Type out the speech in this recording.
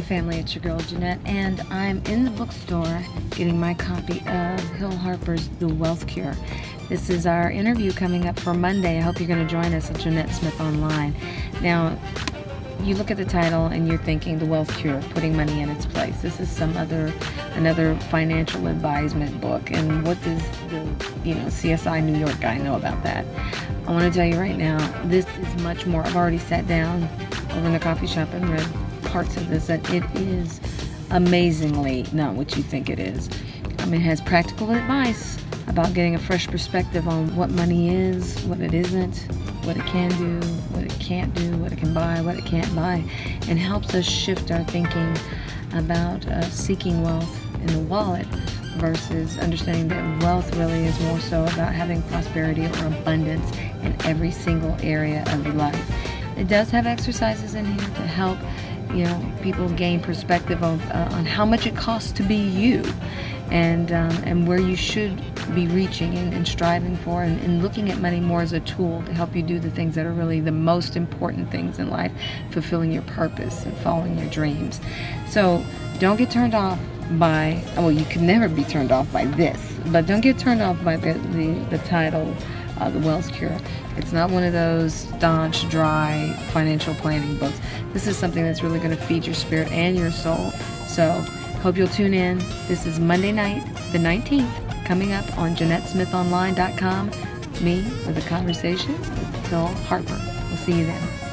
Hey family, it's your girl Janette, and I'm in the bookstore getting my copy of Hill Harper's The Wealth Cure. This is our interview coming up for Monday. I hope you're going to join us at Janette Smith Online. Now, you look at the title and you're thinking The Wealth Cure, putting money in its place. This is some other, another financial advisement book. And what does the, you know, CSI New York guy know about that? I want to tell you right now, this is much more. I've already sat down over in the coffee shop and read parts of this that it is amazingly not what you think it is. I mean, it has practical advice about getting a fresh perspective on what money is, what it isn't, what it can do, what it can't do, what it can buy, what it can't buy, and helps us shift our thinking about uh, seeking wealth in the wallet versus understanding that wealth really is more so about having prosperity or abundance in every single area of your life. It does have exercises in here to help you know people gain perspective on, uh, on how much it costs to be you and um, and where you should be reaching and, and striving for and, and, looking at money more as a tool to help you do the things that are really the most important things in life fulfilling your purpose and following your dreams. So don't get turned off by well you can never be turned off by this but don't get turned off by the, the, the title uh, the Wealth Cure. It's not one of those staunch, dry financial planning books. This is something that's really going to feed your spirit and your soul. So, hope you'll tune in. This is Monday night, the 19th, coming up on JanetteSmithOnline.com. Me with a conversation with Hill Harper. We'll see you then.